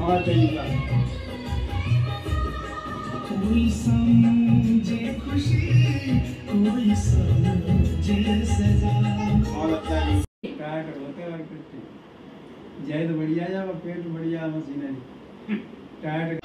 हाँ कोई समझे खुशी कोई समझे सजा। और अच्छा नहीं टाइट होते जय तो बढ़िया जा पेट तो बढ़िया मशीनरी टाइट